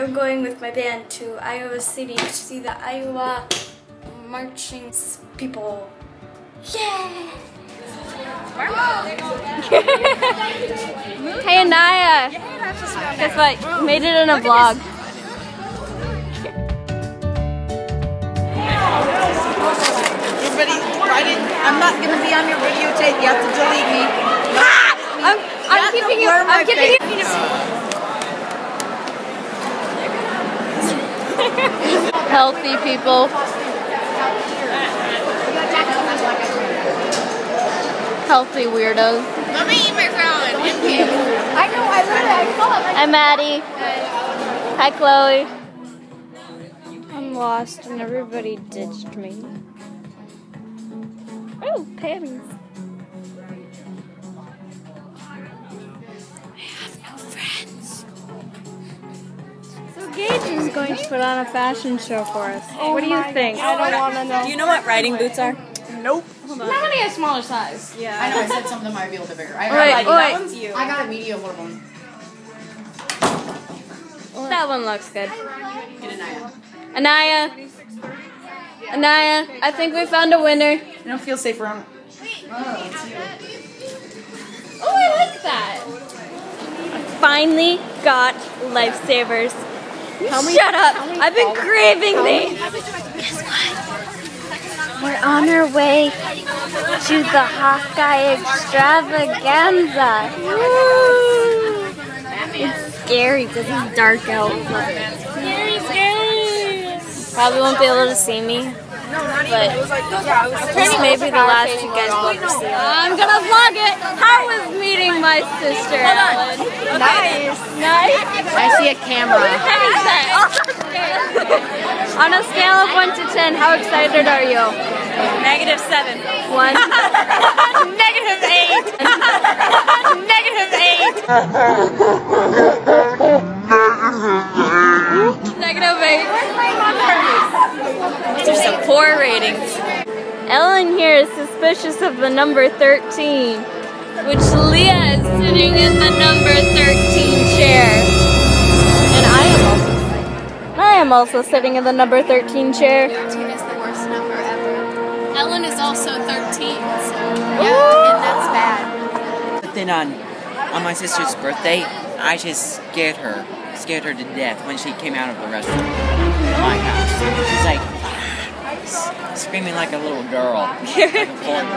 I'm going with my band to Iowa City to see the Iowa marching people. Yeah! hey Anaya! Guess what? You made it in a vlog. Everybody, I didn't, I'm not going to be on your videotape. You have to delete me. No, I'm, I'm keeping you. I'm keeping you. Healthy people. Healthy weirdos. Let me eat my salad. I know, I literally, I saw it. Hi Maddie. Hi Chloe. I'm lost and everybody ditched me. Oh, panties. Going to put on a fashion show for us. Oh what do you think? I don't want to know. Do you know what riding boots are? Nope. I'm gonna a smaller size. Yeah. I know I said some of them might be a little bit bigger. I, Wait, I, wait. That one's you. I got a medium one of them. That one looks good. Get Anaya. Anaya. Anaya, I think we found a winner. I don't feel safe around. Oh, I like that. Finally got lifesavers. Shut up! I've been craving these. Guess what? We're on our way to the Hawkeye extravaganza. Woo! It's scary because it's dark out. Scary, scary. Probably won't be able to see me. No, not even. It was like, yeah, it was the last two guys will ever see. I'm gonna vlog it. How was meeting my sister, Ellen? Nice. Nice. I see a camera. On a scale of 1 to 10, how excited are you? Negative 7. 1. Negative 8. Negative 8. Is suspicious of the number 13, which Leah is sitting in the number 13 chair. And I am also I am also sitting in the number 13 chair. 13 is the worst number ever. Ellen is also 13, so yeah, and that's bad. But then on on my sister's birthday, I just scared her, scared her to death when she came out of the restroom my house. She's like s- screaming like a little girl. like a four-year-old.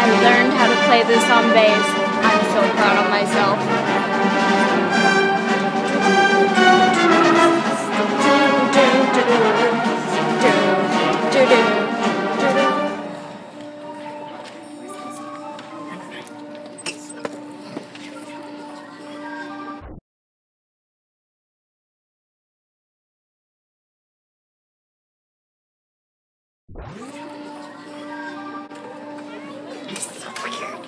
I learned how to play this on bass. I'm so proud of myself. It's so weird.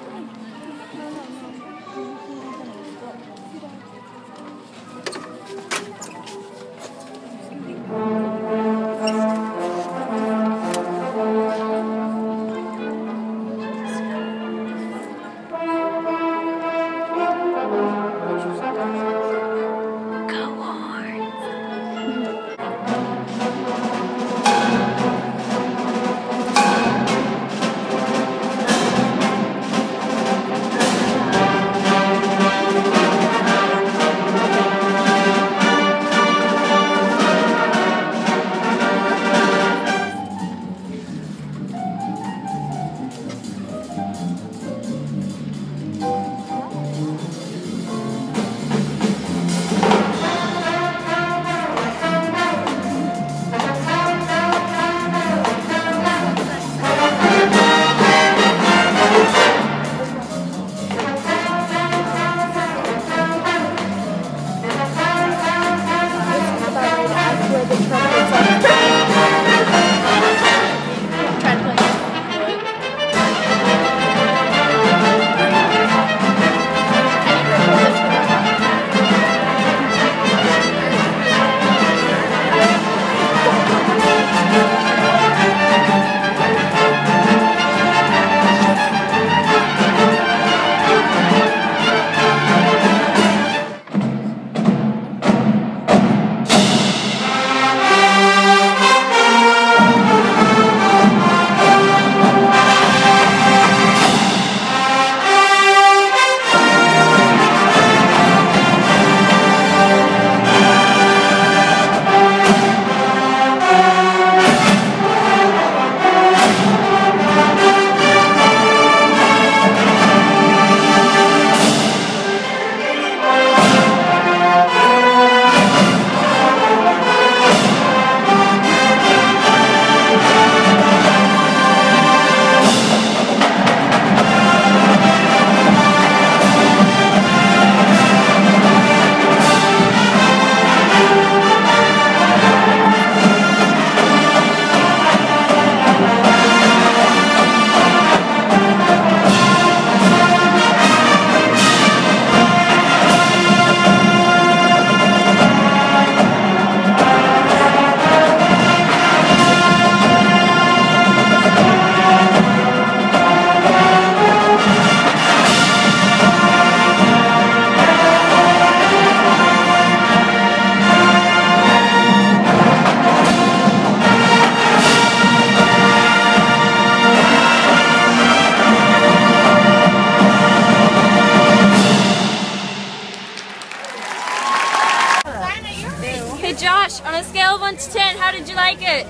How did you like it?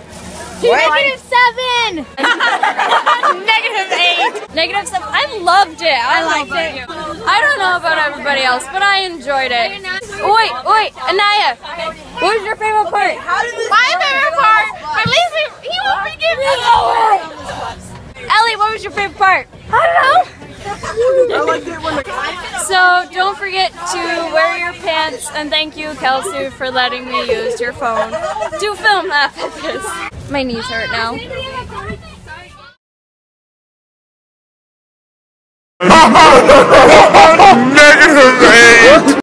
Negative seven. Negative eight. Negative seven. I loved it. I, liked it. I don't know about everybody else, but I enjoyed it. Wait, wait, Anaya, what was your favorite part? My favorite part. At least he, he won't forgive me. Ellie, what was your favorite part? I don't know. So don't forget to and thank you Kelsey for letting me use your phone to film that. My knees hurt now.